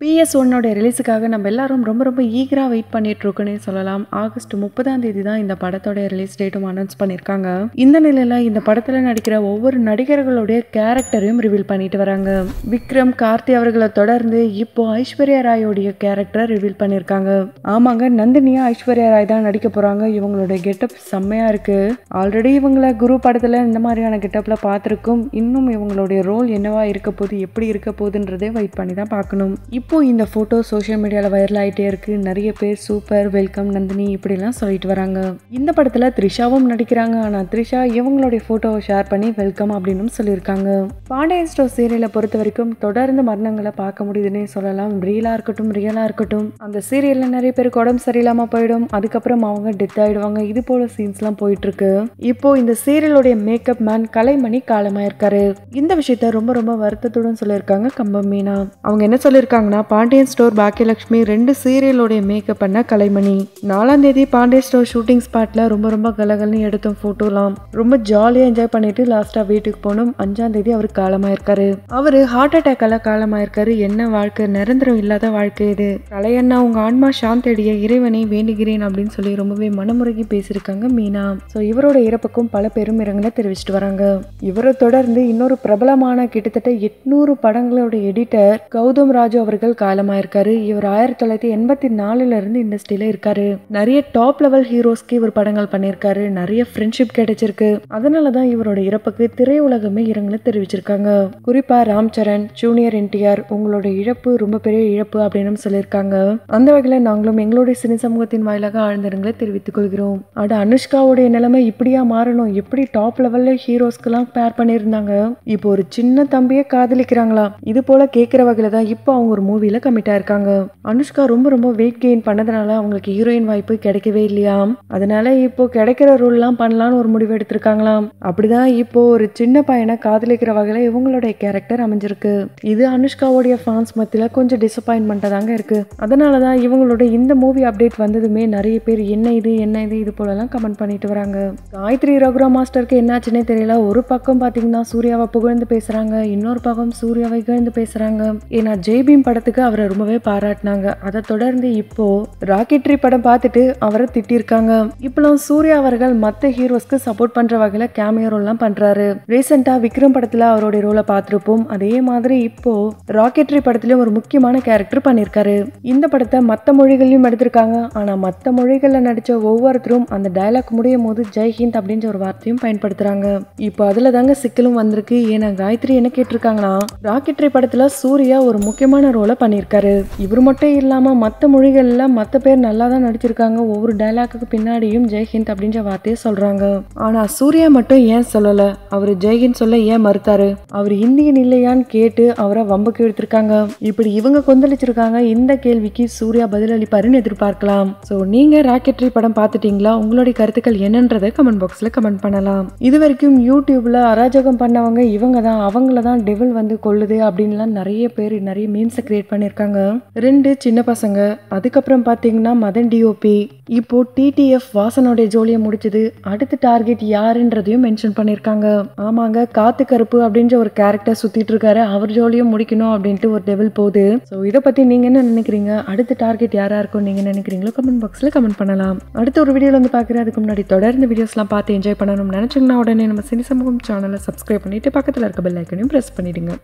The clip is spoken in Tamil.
பிஎஸ் ஒன்னோட ரிலீஸுக்காக நம்ம எல்லாரும் ரொம்ப ரொம்ப ஈகராக வெயிட் பண்ணிட்டு சொல்லலாம். ஆகஸ்ட் முப்பதாம் தேதி தான் இந்த படத்தோட ரிலீஸ் டேட்டும் அனௌன்ஸ் பண்ணியிருக்காங்க இந்த நிலையில இந்த படத்தில் நடிக்கிற ஒவ்வொரு நடிகர்களுடைய கேரக்டரையும் ரிவீல் பண்ணிட்டு வராங்க. விக்ரம் கார்த்தி அவர்களை தொடர்ந்து இப்போ ஐஸ்வர்யா ராயோடைய கேரக்டரை ரிவீல் பண்ணியிருக்காங்க ஆமாங்க நந்தினியா ஐஸ்வர்யா ராய் தான் நடிக்க போறாங்க. இவங்களோட கெட்டப் செம்மையா இருக்கு. ஆல்ரெடி இவங்கள குரு படத்தில் இந்த மாதிரியான கெட்டப்ல பார்த்துருக்கும். இன்னும் இவங்களுடைய ரோல் என்னவா இருக்க போகுது எப்படி இருக்க போகுதுன்றதே வெயிட் பண்ணி தான் பார்க்கணும். இப்போ இந்த ஃபோட்டோ சோஷியல் மீடியாவில் வைரல் ஆகிட்டே இருக்கு. நிறைய பேர் சூப்பர் வெல்கம் நந்தினி இப்படிலாம் சொல்லிட்டு வராங்க. இந்த படத்தில் த்ரிஷாவும் நடிக்கிறாங்க. ஆனால் த்ரிஷா இவங்களுடைய ஃபோட்டோவை ஷேர் பண்ணி வெல்கம் அப்படின்னு சொல்லியிருக்காங்க. பாண்டியன் ஸ்டோர் சீரியலை பொறுத்த வரைக்கும் தொடர்ந்து மரணங்களை பார்க்க முடியுதுன்னே சொல்லலாம். ரீலாக இருக்கட்டும் ரியலாக இருக்கட்டும். அந்த சீரியலில் நிறைய பேருக்கு உடம்பு சரியில்லாமல் போயிடும். அதுக்கப்புறம் அவங்க டெத் ஆயிடுவாங்க. இது போல சீன்ஸ்லாம் போயிட்டு இருக்கு. இப்போ இந்த சீரியலுடைய மேக்கப் மேன் கலைமணி காலமாயிருக்காரு. இந்த விஷயத்த ரொம்ப ரொம்ப வருத்தத்துடன் சொல்லியிருக்காங்க கம்பம் மீனா. அவங்க என்ன சொல்லியிருக்காங்கன்னா பாண்டியன் ஸ்டோர் பாக்கியலட்சுமி ரெண்டு சீரியலோடைய மேக்கப் பண்ண கலைமணி. நாலாம் தேதி பாண்டியன் ஸ்டோர் ஷூட்டிங் ஸ்பாட்ல ரொம்ப ரொம்ப கலகல்னு எடுத்தோம் போட்டோலாம் ரொம்ப ஜாலியாக என்ஜாய் பண்ணிட்டு லாஸ்டா வீட்டுக்கு போனோம். அஞ்சாம் தேதி அவர் காலமாயிருக்காரு. அவரு ஹார்ட் அட்டாக்கால காலமாயிருக்காரு. என்ன வாழ்க்கை? நிரந்தரம் இல்லாத வாழ்க்கை இது. கலையண்ணா உங்க ஆன்மா சாந்தடிய இறைவனை வேண்டுகிறேன் அப்படின்னு சொல்லி ரொம்பவே மனமுருகி பேசியிருக்காங்க மீனா. ஸோ இவரோட இறப்புக்கும் பல பெரும் இரங்கலை தெரிவிச்சிட்டு வராங்க. இவரை தொடர்ந்து இன்னொரு பிரபலமான கிட்டத்தட்ட எட்நூறு படங்களோட எடிட்டர் கௌதம் ராஜு அவர்கள் காலமாயிருக்காரு இவர் ஆயிரத்தி தொள்ளாயிரத்தி எண்பத்தி நாலுல இருந்து இண்டஸ்ட்ரியில இருக்காரு. நிறைய டாப் லெவல் ஹீரோஸ்க்கு இவர் படங்கள் பண்ணியிருக்காரு. நிறைய ஃப்ரெண்ட்ஷிப் கிடைச்சிருக்கு. அதனால தான் இவரோட இறப்புக்கு திரையுலகமே இரங்கலை தெரிவிச்சிருக்காங்க. குறிப்பா ராம் சரண் ஜூனியர் என்டிஆர் உங்களோட இழப்பு ரொம்ப பெரிய இழப்பு அப்படின்னு சொல்லியிருக்காங்க. அந்த வகையில் நாங்களும் எங்களுடைய சினி சமூகத்தின் வாயிலாக ஆழ்ந்தரங்களை தெரிவித்துக் கொள்கிறோம். அட அனுஷ்காவுடைய நிலைமை இப்படியா மாறணும்? எப்படி டாப் லெவல்ல ஹீரோஸ்க்கெல்லாம் பேர் பண்ணியிருந்தாங்க? இப்போ ஒரு சின்ன தம்பியை காதலிக்கிறாங்களா? இது போல கேட்குற வகையில தான் இப்போ அவங்க ஒரு மூவியில் கமிட்டாக இருக்காங்க. அனுஷ்கா ரொம்ப ரொம்ப வெயிட் கெயின் பண்ணதுனால அவங்களுக்கு ஹீரோயின் வாய்ப்பு கிடைக்கவே இல்லையாம் அதனால இப்போ கிடைக்கிற ரோல்லாம் பண்ணலான்னு ஒரு முடிவு எடுத்திருக்காங்களாம். அப்படிதான் இப்போ ஒரு சின்ன பையனை காதலிக்கிற வகையில் இவங்களுடைய கேரக்டர் அமைஞ்சிருக்கு. இது அனுஷ்காவுடைய ஃபேன்ஸ் மத்தியில் கொஞ்சம் டிசப்பாயின்மெண்ட்டாக தாங்க இருக்கு. அதனால தான் இவங்களோட இந்த மூவி அப்டேட் வந்ததுமே நிறைய பேர் என்ன இது என்ன இது இது போலலாம் கமெண்ட் பண்ணிட்டு வராங்க. காயத்ரி ரகுரா மாஸ்டருக்கு என்னாச்சுன்னே தெரியல. ஒரு பக்கம் பார்த்தீங்கன்னா சூர்யாவை புகழ்ந்து பேசுறாங்க. இன்னொரு பக்கம் சூர்யாவை இகழ்ந்து பேசுறாங்க. ஏன்னா ஜெய்பீம் படத்தை படத்துக்கு அவரை ரொம்பவே பாராட்டினாங்க. அதை தொடர்ந்து இப்போ ராக்கெட்ரி படம் பார்த்துட்டு அவரை திட்டிருக்காங்க. இப்பெல்லாம் சூர்யா அவர்கள் மற்ற ஹீரோஸ்க்கு சப்போர்ட் பண்ற வகையில கேமியோ ரோல்லாம் பண்றாரு. ரீசெண்டா விக்ரம் படத்துல அவருடைய ரோலை பார்த்துருப்போம். அதே மாதிரி இப்போ ராக்கெட்ரி படத்துலயும் ஒரு முக்கியமான கேரக்டர் பண்ணியிருக்காரு இந்த படத்தை மற்ற மொழிகளையும் எடுத்திருக்காங்க. ஆனா மற்ற மொழிகளில் நடிச்ச ஒவ்வொருத்தரும் அந்த டயலாக் முடியும் போது ஜெய்ஹிந்த் அப்படின்ற ஒரு வார்த்தையும் பயன்படுத்துறாங்க. இப்போ அதுல தாங்க சிக்கலும் வந்திருக்கு. ஏன்னா காயத்ரி என்ன கேட்டிருக்காங்கன்னா ராக்கெட்ரி படத்துல சூர்யா ஒரு முக்கியமான ரோலை பண்ணியிருக்காரு. இவர் மட்டும் இல்லாம மற்ற மொழிகள்ல மற்ற பேர் நல்லா தான் நடிச்சிருக்காங்க. ஒவ்வொரு டைலாக்குக்கு பின்னாடியும் ஜெய்ஹிந்த் அப்படின்ற வார்த்தையை சொல்றாங்க. ஆனா சூர்யா மட்டும் ஏன் சொல்லல? அவர் ஜெய்ஹிந்த் சொல்ல ஏன் மறுத்தாரு? அவர் இந்தியன் இல்லையான்னு கேட்டு அவரை வம்புக்கு எடுத்திருக்காங்க. இப்படி இவங்க கொந்தளிச்சிருக்காங்க. இந்த கேள்விக்கு சூர்யா பதிலளிப்பாருன்னு எதிர்பார்க்கலாம். ஸோ நீங்க ராக்கெட்ரி படம் பார்த்துட்டீங்களா? உங்களுடைய கருத்துக்கள் என்னன்றதை கமெண்ட் பாக்ஸ்ல கமெண்ட் பண்ணலாம். இது வரைக்கும் யூடியூப்ல அராஜகம் பண்ணவங்க இவங்க தான் அவங்கள தான் டெவில் வந்து கொள்ளுது அப்படின்லாம் நிறைய பேர் நிறைய மீம்ஸை கிரியேட் பண்ணியிருக்காங்க ரெண்டு சின்ன பசங்க. அதுக்கப்புறம் பார்த்தீங்கன்னா மதன் டிஓபி இப்போ டிடிஎஃப் வாசனோடைய ஜோலியை முடிச்சது. அடுத்த டார்கெட் யாருன்றதையும் மென்ஷன் பண்ணியிருக்காங்க ஆமாங்க காத்து கருப்பு அப்படின்ற ஒரு கேரக்டர் சுத்திட்டு இருக்காரு. அவர் ஜோலியும் முடிக்கணும் அப்படின்ட்டு ஒரு டெவில் போகுது. ஸோ இதை பத்தி நீங்க என்ன நினைக்கிறீங்க? அடுத்த டார்கெட் யாரா இருக்கும் நீங்க நினைக்கிறீங்களோ? கமெண்ட் பாக்ஸ்ல கமெண்ட் பண்ணலாம். அடுத்த ஒரு வீடியோல வந்து பார்க்குறேன். அதுக்கு முன்னாடி தொடர்ந்து வீடியோஸ்லாம் பார்த்து என்ஜாய் பண்ணணும்னு நினைச்சீங்கன்னா உடனே நம்ம சினி சமூகம் சேனலை சப்ஸ்கிரைப் பண்ணிட்டு பக்கத்தில் இருக்க பெல் ஐக்கனையும் ப்ரெஸ் பண்ணிடுங்க.